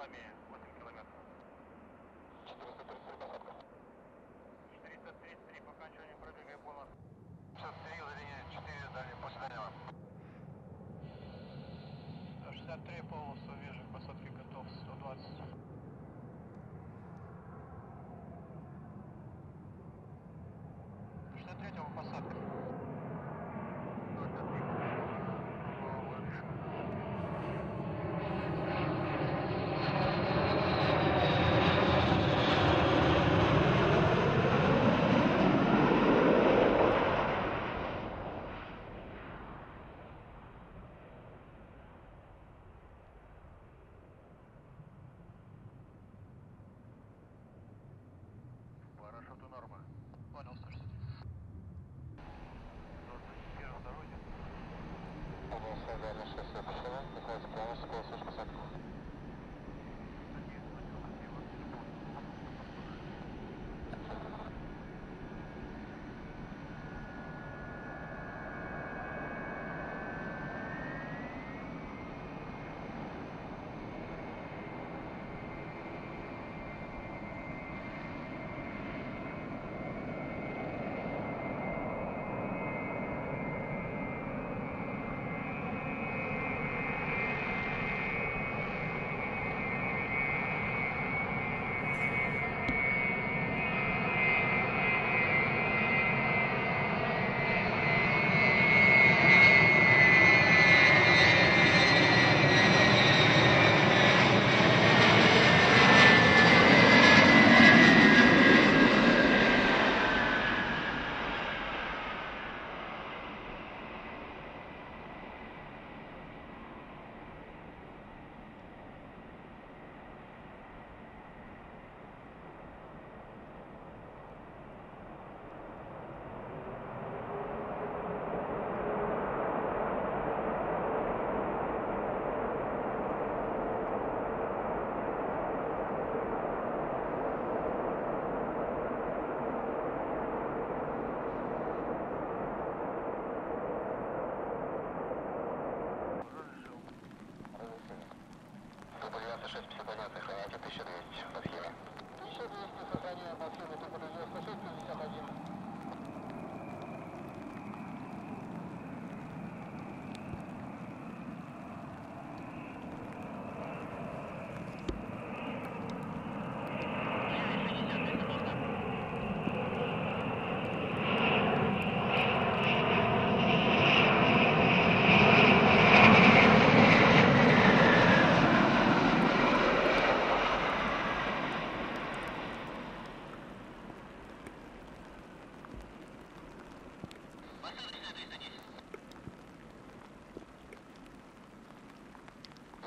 ว่าเนี่ยมันถึง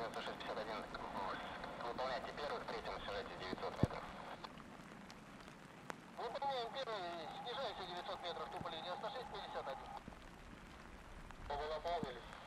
Один. Выполняйте первый, в третьем снижайте 900 метров. Выполняем первый, снижайте 900 метров, тупо линия 96 51. Оба наполнились.